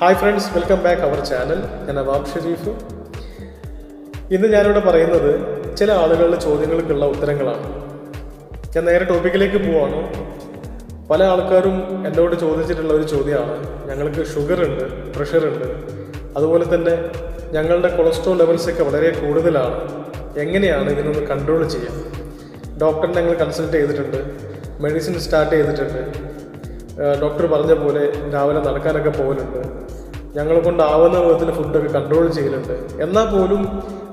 Hi friends welcome back our channel ഞാൻ നവാബ് ഷെരീഫ്. ഇന്ന് ഞാനിവിടെ പറയുന്നത് ചില ആളുകളുടെ ചോദ്യങ്ങൾക്കുള്ള ഉത്തരങ്ങളാണ്. ഞാൻ നേരെ ടോപ്പിക്കിലേക്ക് പോവാണ്. പല ആൾക്കാരും എന്നോട് ചോദിച്ചിട്ടുള്ള ഒരു ചോദ്യമാണ്. ഞങ്ങൾക്ക് ഷുഗർ ഉണ്ട് പ്രഷർ ഉണ്ട്. അതുപോലെ തന്നെ ഞങ്ങളുടെ കൊളസ്ട്രോൾ ലെവൽസൊക്കെ വളരെ കൂടുതലാണ്. എങ്ങനെയാണ് ഇതിനൊന്ന് കൺട്രോൾ ചെയ്യുക ഡോക്ടറിനെ ഞങ്ങൾ കൺസൾട്ട് ചെയ്തിട്ടുണ്ട്. മെഡിസിൻ സ്റ്റാർട്ട് ചെയ്തിട്ടുണ്ട്. ഡോക്ടർ പറഞ്ഞ പോലെ രാവിലെ നടക്കാനൊക്കെ പോകലുണ്ട്. ഞങ്ങളെ കൊണ്ടാവുന്ന വിധത്തിൽ ഫുഡൊക്കെ കൺട്രോൾ ചെയ്യലുണ്ട്. എന്നാൽ പോലും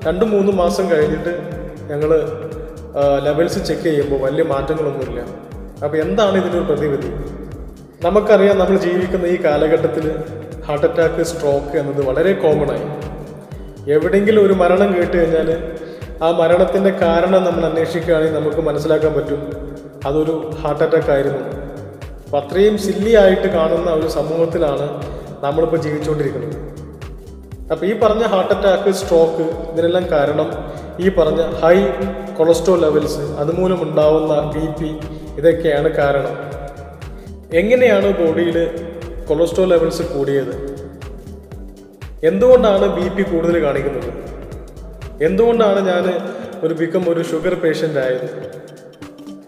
രണ്ട് മൂന്ന് മാസം കഴിഞ്ഞിട്ട് ഞങ്ങൾ ലെവൽസ് ചെക്ക് ചെയ്യുമ്പോൾ വലിയ മാറ്റങ്ങളൊന്നുമില്ല. അപ്പോൾ എന്താണ് ഇതിനൊരു പ്രതിവിധി? നമുക്കറിയാം നമ്മൾ ജീവിക്കുന്ന ഈ കാലഘട്ടത്തിൽ ഹാർട്ട് അറ്റാക്ക് സ്ട്രോക്ക് എന്നത് വളരെ കോമൺ ആയി. എവിടെയെങ്കിലും ഒരു മരണം കേട്ട് കഴിഞ്ഞാൽ ആ മരണത്തിന്റെ കാരണം നമ്മൾ അന്വേഷിക്കുകയാണെങ്കിൽ നമുക്ക് മനസ്സിലാക്കാൻ പറ്റും. അതൊരു ഹാർട്ട് അറ്റാക്ക് ആയിരുന്നു. അപ്പം അത്രയും സില്ലി ആയിട്ട് കാണുന്ന ഒരു സമൂഹത്തിലാണ് നമ്മളിപ്പോൾ ജീവിച്ചുകൊണ്ടിരിക്കുന്നത്. അപ്പോൾ ഈ പറഞ്ഞ ഹാർട്ട് അറ്റാക്ക് സ്ട്രോക്ക് ഇതിനെല്ലാം കാരണം ഈ പറഞ്ഞ ഹൈ കൊളസ്ട്രോൾ ലെവൽസ് അതുമൂലം ഉണ്ടാവുന്ന ബി പി ഇതൊക്കെയാണ് കാരണം. എങ്ങനെയാണ് ബോഡിയിൽ കൊളസ്ട്രോൾ ലെവൽസ് കൂടിയത്? എന്തുകൊണ്ടാണ് ബി പി കൂടുതൽ കാണിക്കുന്നത്? എന്തുകൊണ്ടാണ് ഞാൻ ഒരു ബിക്കം ഒരു ഷുഗർ പേഷ്യന്റ് ആയത്?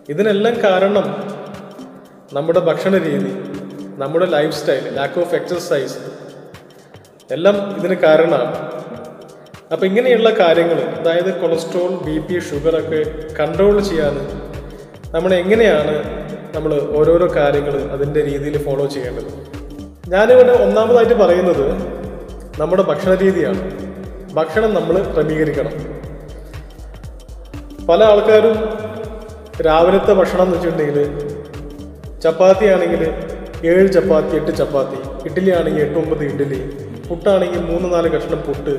ഇതിനെല്ലാം കാരണം നമ്മുടെ ഭക്ഷണ രീതി നമ്മുടെ life style lack of exercise എല്ലാം ഇതിന് കാരണമാണ്. അപ്പം ഇങ്ങനെയുള്ള കാര്യങ്ങൾ അതായത് കൊളസ്ട്രോൾ ബി പി ഷുഗറൊക്കെ കൺട്രോൾ ചെയ്യാൻ നമ്മൾ എങ്ങനെയാണ് നമ്മൾ ഓരോരോ കാര്യങ്ങൾ അതിന്റെ രീതിയിൽ ഫോളോ ചെയ്യേണ്ടത്? ഞാനിവിടെ ഒന്നാമതായിട്ട് പറയുന്നത് നമ്മുടെ ഭക്ഷണ രീതിയാണ്. ഭക്ഷണം നമ്മൾ ക്രമീകരിക്കണം. പല ആൾക്കാരും രാവിലത്തെ ഭക്ഷണം എന്ന് വെച്ചിട്ടുണ്ടെങ്കിൽ ചപ്പാത്തി ആണെങ്കിൽ ഏഴ് ചപ്പാത്തി എട്ട് ചപ്പാത്തി. ഇഡ്ഡലി ആണെങ്കിൽ എട്ട് ഒമ്പത് ഇഡ്ഡലി. പുട്ടാണെങ്കിൽ മൂന്ന് നാല് കഷ്ണം പുട്ട്.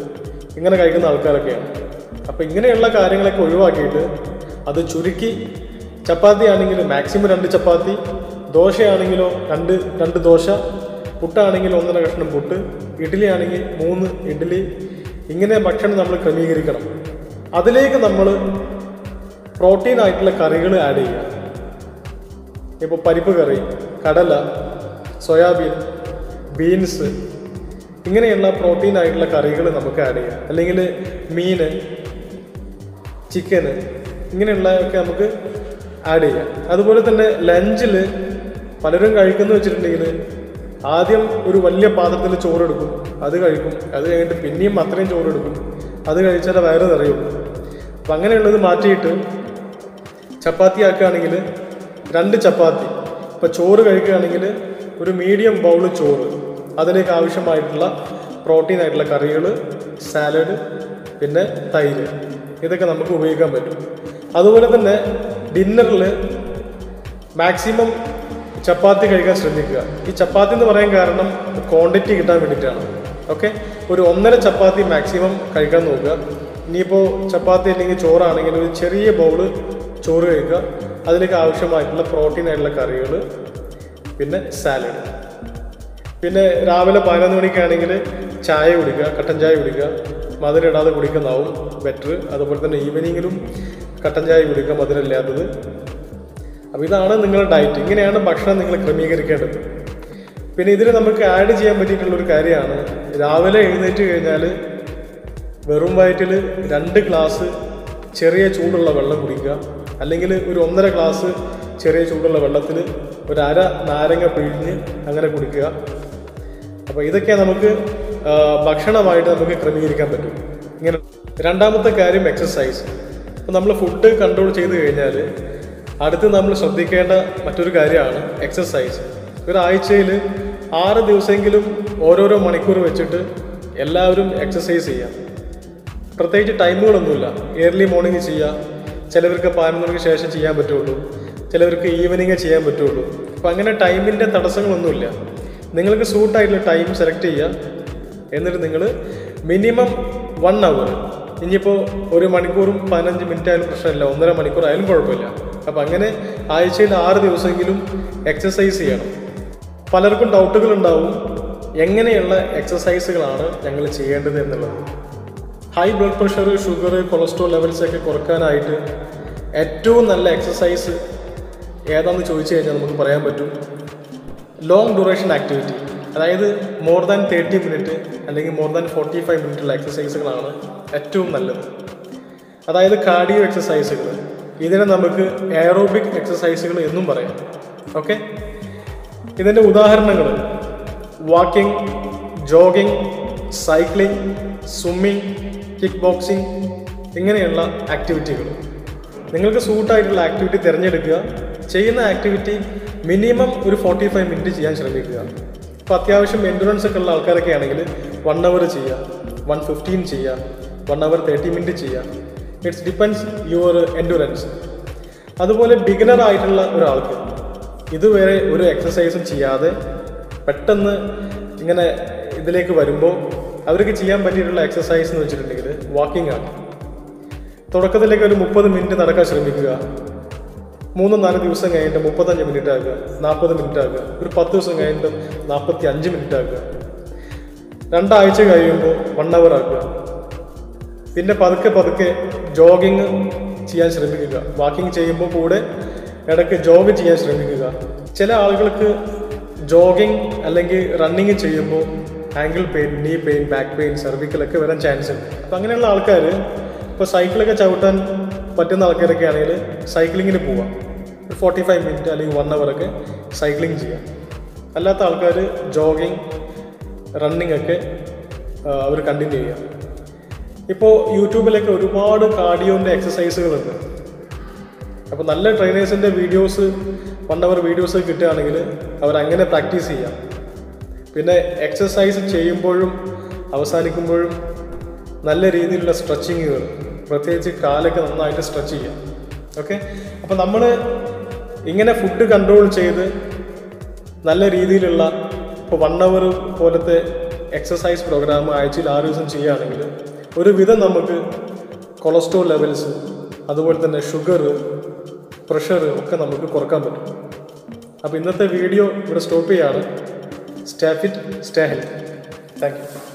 ഇങ്ങനെ കഴിക്കുന്ന ആൾക്കാരൊക്കെയാണ്. അപ്പോൾ ഇങ്ങനെയുള്ള കാര്യങ്ങളൊക്കെ ഒഴിവാക്കിയിട്ട് അത് ചുരുക്കി ചപ്പാത്തി ആണെങ്കിൽ മാക്സിമം രണ്ട് ചപ്പാത്തി ദോശയാണെങ്കിലോ രണ്ട് രണ്ട് ദോശ പുട്ടാണെങ്കിൽ ഒന്നര കഷ്ണം പുട്ട് ഇഡ്ഡലി ആണെങ്കിൽ മൂന്ന് ഇഡ്ഡലി. ഇങ്ങനെ ഭക്ഷണം നമ്മൾ ക്രമീകരിക്കണം. അതിലേക്ക് നമ്മൾ പ്രോട്ടീൻ ആയിട്ടുള്ള കറികൾ ആഡ് ചെയ്യുക. ഇപ്പോൾ പരിപ്പ് കറി കടല സോയാബീൻ ബീൻസ് ഇങ്ങനെയുള്ള പ്രോട്ടീൻ ആയിട്ടുള്ള കറികൾ നമുക്ക് ആഡ് ചെയ്യാം. അല്ലെങ്കിൽ മീൻ ചിക്കന് ഇങ്ങനെയുള്ളതൊക്കെ നമുക്ക് ആഡ് ചെയ്യാം. അതുപോലെ തന്നെ ലഞ്ചിൽ പലരും കഴിക്കുന്നു വെച്ചിട്ടുണ്ടെങ്കിൽ ആദ്യം ഒരു വലിയ പാത്രത്തിൽ ചോറെടുക്കും. അത് കഴിക്കും. അത് കഴിഞ്ഞിട്ട് പിന്നെയും അത്രയും ചോറെടുക്കും. അത് കഴിച്ചാൽ വയറ് നിറയും. അപ്പം അങ്ങനെയുള്ളത് മാറ്റിയിട്ട് ചപ്പാത്തി ആക്കുകയാണെങ്കിൽ രണ്ട് ചപ്പാത്തി. ഇപ്പോൾ ചോറ് കഴിക്കുകയാണെങ്കിൽ ഒരു മീഡിയം ബൗൾ ചോറ്. അതിലേക്ക് ആവശ്യമായിട്ടുള്ള പ്രോട്ടീൻ ആയിട്ടുള്ള കറികൾ സാലഡ് പിന്നെ തൈര്. ഇതൊക്കെ നമുക്ക് ഉപയോഗിക്കാൻ പറ്റും. അതുപോലെ തന്നെ ഡിന്നറിൽ മാക്സിമം ചപ്പാത്തി കഴിക്കാൻ ശ്രദ്ധിക്കുക. ഈ ചപ്പാത്തി എന്ന് പറയാൻ കാരണം ക്വാണ്ടിറ്റി കിട്ടാൻ വേണ്ടിയിട്ടാണ്. ഓക്കെ ഒരു ഒന്നര ചപ്പാത്തി മാക്സിമം കഴിക്കാൻ നോക്കുക. ഇനിയിപ്പോൾ ചപ്പാത്തി അല്ലെങ്കിൽ ചോറാണെങ്കിൽ ഒരു ചെറിയ ബൗൾ ചോറ് കഴിക്കുക. അതിലേക്ക് ആവശ്യമായിട്ടുള്ള പ്രോട്ടീൻ ആയിട്ടുള്ള കറികൾ പിന്നെ സാലഡ് പിന്നെ രാവിലെ പതിനൊന്ന് മണിക്കാണെങ്കിൽ ചായ കുടിക്കുക കട്ടൻ ചായ കുടിക്കുക. മധുരം ഇടാതെ കുടിക്കുന്നതാവും ബെറ്റർ അതുപോലെ തന്നെ ഈവനിങ്ങിലും കട്ടൻ ചായ കുടിക്കുക മധുരം ഇല്ലാത്തത്. അപ്പോൾ ഇതാണ് നിങ്ങളുടെ ഡയറ്റ് ഇങ്ങനെയാണ് ഭക്ഷണം നിങ്ങൾ ക്രമീകരിക്കേണ്ടത്. പിന്നെ ഇതിൽ നമുക്ക് ആഡ് ചെയ്യാൻ പറ്റിയിട്ടുള്ളൊരു കാര്യമാണ്. രാവിലെ എഴുന്നേറ്റ് കഴിഞ്ഞാൽ വെറും വയറ്റിൽ രണ്ട് ഗ്ലാസ് ചെറിയ ചൂടുള്ള വെള്ളം കുടിക്കുക. അല്ലെങ്കിൽ ഒരു ഒന്നര ഗ്ലാസ് ചെറിയ ചൂടുള്ള വെള്ളത്തിൽ ഒരു അര നാരങ്ങ പിഴിഞ്ഞ് അങ്ങനെ കുടിക്കുക. അപ്പോൾ ഇതൊക്കെ നമുക്ക് ഭക്ഷണമായിട്ട് നമുക്ക് ക്രമീകരിക്കാൻ പറ്റും. ഇങ്ങനെ രണ്ടാമത്തെ കാര്യം എക്സസൈസ് അപ്പോൾ നമ്മൾ ഫുഡ് കൺട്രോൾ ചെയ്ത് കഴിഞ്ഞാൽ അടുത്ത് നമ്മൾ ശ്രദ്ധിക്കേണ്ട മറ്റൊരു കാര്യമാണ് എക്സസൈസ് ഒരാഴ്ചയിൽ ആറ് ദിവസമെങ്കിലും ഓരോരോ മണിക്കൂർ വെച്ചിട്ട് എല്ലാവരും എക്സസൈസ് ചെയ്യാം പ്രത്യേകിച്ച് ടൈമുകളൊന്നുമില്ല ഏർലി മോർണിംഗ് ചെയ്യുക. ചിലവർക്ക് പതിനൊന്ന് ശേഷം ചെയ്യാൻ പറ്റുള്ളൂ. ചിലവർക്ക് ഈവനിങ് ചെയ്യാൻ പറ്റുള്ളൂ. അപ്പോൾ അങ്ങനെ ടൈമിന്റെ തടസ്സങ്ങളൊന്നുമില്ല. നിങ്ങൾക്ക് സൂട്ടായിട്ടുള്ള ടൈം സെലക്ട് ചെയ്യുക. എന്നിട്ട് നിങ്ങൾ മിനിമം വൺ അവർ ഇനിയിപ്പോൾ ഒരു മണിക്കൂറും പതിനഞ്ച് മിനിറ്റ് ആയാലും പ്രശ്നമില്ല. ഒന്നര മണിക്കൂർ ആയാലും കുഴപ്പമില്ല. അപ്പോൾ അങ്ങനെ ആഴ്ചയിൽ ആറ് ദിവസമെങ്കിലും എക്സസൈസ് ചെയ്യണം. പലർക്കും ഡൗട്ടുകൾ ഉണ്ടാവും. എങ്ങനെയുള്ള എക്സസൈസുകളാണ് ഞങ്ങൾ ചെയ്യേണ്ടത് എന്നുള്ളത്. High blood pressure sugar cholesterol levels ഒക്കെ കുറക്കാനായിട്ട് ഏറ്റവും നല്ല എക്സസൈസ് ഏതാണെന്ന് ചോദിച്ചു കഴിഞ്ഞാൽ നമുക്ക് പറയാൻ പറ്റും. ലോങ് ഡ്യൂറേഷൻ ആക്ടിവിറ്റി അതായത് മോർ ദാൻ തേർട്ടി മിനിറ്റ് അല്ലെങ്കിൽ മോർ ദാൻ ഫോർട്ടി ഫൈവ് മിനിറ്റുള്ള എക്സസൈസുകളാണ് ഏറ്റവും നല്ലത്. അതായത് കാർഡിയോ എക്സസൈസുകൾ ഇതിനെ നമുക്ക് എയറോബിക് എക്സസൈസുകൾ എന്നും പറയാം. ഓക്കെ ഇതിന്റെ ഉദാഹരണങ്ങൾ walking jogging cycling swimming kick boxing ഇങ്ങനെയുള്ള ആക്ടിവിറ്റികൾ നിങ്ങൾക്ക് സൂട്ടായിട്ടുള്ള ആക്ടിവിറ്റി തിരഞ്ഞെടുക്കുക. ചെയ്യുന്ന ആക്ടിവിറ്റി മിനിമം ഒരു ഫോർട്ടി ഫൈവ് മിനിറ്റ് ചെയ്യാൻ ശ്രമിക്കുക. അപ്പോൾ അത്യാവശ്യം എൻഡുറൻസ് ഒക്കെ ഉള്ള ആൾക്കാരൊക്കെ ആണെങ്കിൽ വൺ അവർ ചെയ്യുക വൺ ഫിഫ്റ്റീൻ ചെയ്യുക വൺ അവർ തേർട്ടി മിനിറ്റ് ചെയ്യുക. ഇറ്റ്സ് ഡിപ്പെൻഡ്സ് യുവർ എൻഡുറൻസ് അതുപോലെ ബിഗിനർ ആയിട്ടുള്ള ഒരാൾക്ക് ഇതുവരെ ഒരു എക്സസൈസും ചെയ്യാതെ പെട്ടെന്ന് ഇങ്ങനെ ഇതിലേക്ക് വരുമ്പോൾ അവർക്ക് ചെയ്യാൻ പറ്റിയിട്ടുള്ള എക്സസൈസ് എന്ന് വെച്ചിട്ടുണ്ടെങ്കിൽ വാക്കിംഗ് ആണ്. തുടക്കത്തിലേക്ക് ഒരു മുപ്പത് മിനിറ്റ് നടക്കാൻ ശ്രമിക്കുക. മൂന്ന് നാല് ദിവസം കഴിഞ്ഞിട്ട് മുപ്പത്തഞ്ച് മിനിറ്റ് ആക്കുക നാൽപ്പത് മിനിറ്റ് ആക്കുക ഒരു പത്ത് ദിവസം കഴിഞ്ഞിട്ട് നാൽപ്പത്തി അഞ്ച് മിനിറ്റ് ആക്കുക. രണ്ടാഴ്ച കഴിയുമ്പോൾ വൺ അവർ ആക്കുക. പിന്നെ പതുക്കെ പതുക്കെ ജോഗിങ് ചെയ്യാൻ ശ്രമിക്കുക. വാക്കിംഗ് ചെയ്യുമ്പോൾ കൂടെ ഇടയ്ക്ക് ജോഗ് ചെയ്യാൻ ശ്രമിക്കുക. ചില ആളുകൾക്ക് ജോഗിങ് അല്ലെങ്കിൽ റണ്ണിങ് ചെയ്യുമ്പോൾ ankle pain knee pain back pain സർവിക്കലൊക്കെ വരാൻ ചാൻസ് ഉണ്ട്. അപ്പം അങ്ങനെയുള്ള ആൾക്കാർ ഇപ്പോൾ സൈക്കിളൊക്കെ ചവിട്ടാൻ പറ്റുന്ന ആൾക്കാരൊക്കെ ആണെങ്കിൽ സൈക്ലിങ്ങിന് പോവാം. ഒരു ഫോർട്ടി ഫൈവ് മിനിറ്റ് അല്ലെങ്കിൽ വൺ അവറൊക്കെ സൈക്ലിംഗ് ചെയ്യാം. അല്ലാത്ത ആൾക്കാർ ജോഗിങ് റണ്ണിങ് ഒക്കെ അവർ കണ്ടിന്യൂ ചെയ്യാം. ഇപ്പോൾ യൂട്യൂബിലൊക്കെ ഒരുപാട് കാർഡിയോന്റെ എക്സസൈസുകളുണ്ട് അപ്പോൾ നല്ല ട്രെയിനേഴ്സിന്റെ വീഡിയോസ് വൺ അവർ വീഡിയോസ് കിട്ടുകയാണെങ്കിൽ അവരങ്ങനെ പ്രാക്ടീസ് ചെയ്യാം. പിന്നെ എക്സസൈസ് ചെയ്യുമ്പോഴും അവസാനിക്കുമ്പോഴും നല്ല രീതിയിലുള്ള സ്ട്രെച്ചിങ്ങുകൾ പ്രത്യേകിച്ച് കാലൊക്കെ നന്നായിട്ട് സ്ട്രെച്ച് ചെയ്യാം. ഓക്കെ അപ്പോൾ നമ്മൾ ഇങ്ങനെ ഫുഡ് കൺട്രോൾ ചെയ്ത് നല്ല രീതിയിലുള്ള ഇപ്പോൾ വൺ അവർ പോലത്തെ എക്സസൈസ് പ്രോഗ്രാം ആഴ്ചയിൽ ആറ് ദിവസം ചെയ്യുകയാണെങ്കിൽ ഒരുവിധം നമുക്ക് കൊളസ്ട്രോൾ ലെവൽസ് അതുപോലെ തന്നെ ഷുഗർ പ്രഷർ ഒക്കെ നമുക്ക് കുറയ്ക്കാൻ പറ്റും. അപ്പോൾ ഇന്നത്തെ വീഡിയോ ഇവിടെ സ്റ്റോപ്പ് ചെയ്യാണ്. Stay fit stay health thank you